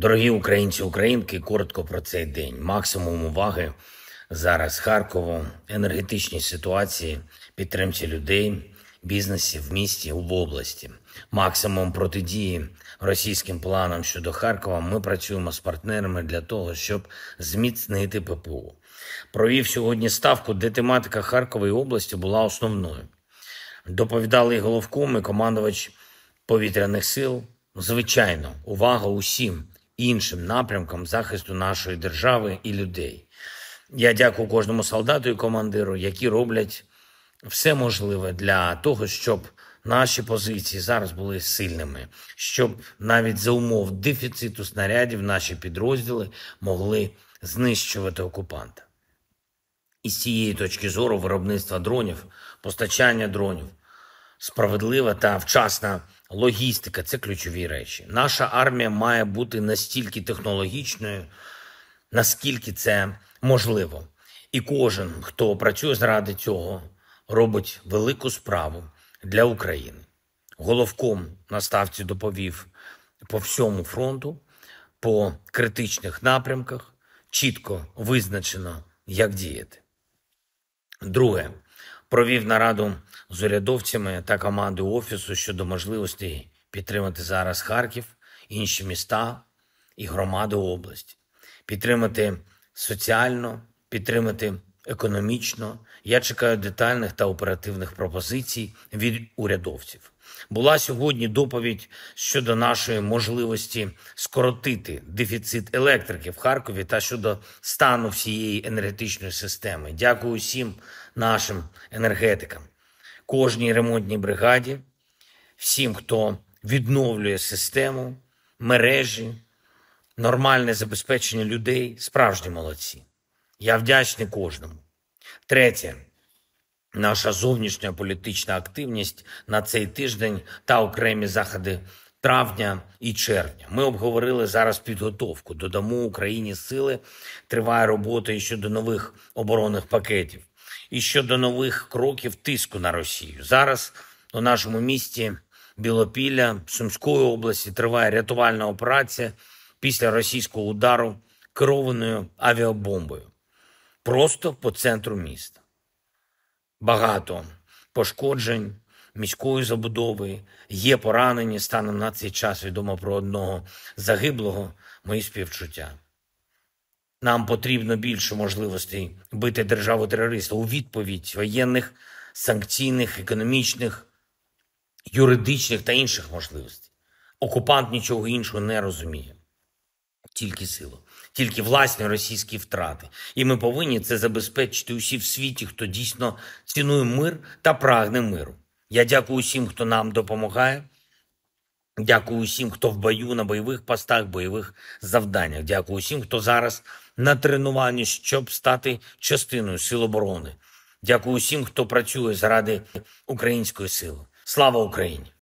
Дорогі українці, українки, коротко про цей день. Максимум уваги зараз Харкову, енергетичній ситуації, підтримці людей, бізнесів в місті в області. Максимум протидії російським планам щодо Харкова. Ми працюємо з партнерами для того, щоб зміцнити ППО. Провів сьогодні ставку, де тематика Харкової області була основною. Доповідали і головком, і командувач повітряних сил. Звичайно, увага усім іншим напрямкам захисту нашої держави і людей. Я дякую кожному солдату і командиру, які роблять все можливе для того, щоб наші позиції зараз були сильними, щоб навіть за умов дефіциту снарядів наші підрозділи могли знищувати окупанта. І з цієї точки зору виробництва дронів, постачання дронів, справедлива та вчасна логістика це ключові речі. Наша армія має бути настільки технологічною, наскільки це можливо. І кожен, хто працює заради цього, робить велику справу для України. Головком на ставці доповів по всьому фронту, по критичних напрямках, чітко визначено, як діяти. Друге, провів нараду з урядовцями та командою офісу щодо можливості підтримати зараз Харків, інші міста і громади області, підтримати соціально, підтримати економічно. Я чекаю детальних та оперативних пропозицій від урядовців. Була сьогодні доповідь щодо нашої можливості скоротити дефіцит електрики в Харкові та щодо стану всієї енергетичної системи. Дякую всім нашим енергетикам, кожній ремонтній бригаді, всім, хто відновлює систему, мережі, нормальне забезпечення людей, справжні молодці. Я вдячний кожному. Третє. Наша зовнішня політична активність на цей тиждень та окремі заходи травня і червня. Ми обговорили зараз підготовку. Додамо Україні сили. Триває робота і щодо нових оборонних пакетів, і щодо нових кроків тиску на Росію. Зараз у нашому місті Білопілля Сумської області триває рятувальна операція після російського удару керованою авіабомбою просто по центру міста. Багато пошкоджень міської забудови, є поранені. Станом на цей час відомо про одного загиблого. Мої співчуття. Нам потрібно більше можливостей бити державу терориста у відповідь воєнних, санкційних, економічних, юридичних та інших можливостей. Окупант нічого іншого не розуміє, тільки силу тільки власні російські втрати. І ми повинні це забезпечити усі в світі, хто дійсно цінує мир та прагне миру. Я дякую усім, хто нам допомагає. Дякую усім, хто в бою на бойових постах, бойових завданнях. Дякую усім, хто зараз на тренуванні, щоб стати частиною сил оборони. Дякую усім, хто працює заради української сили. Слава Україні!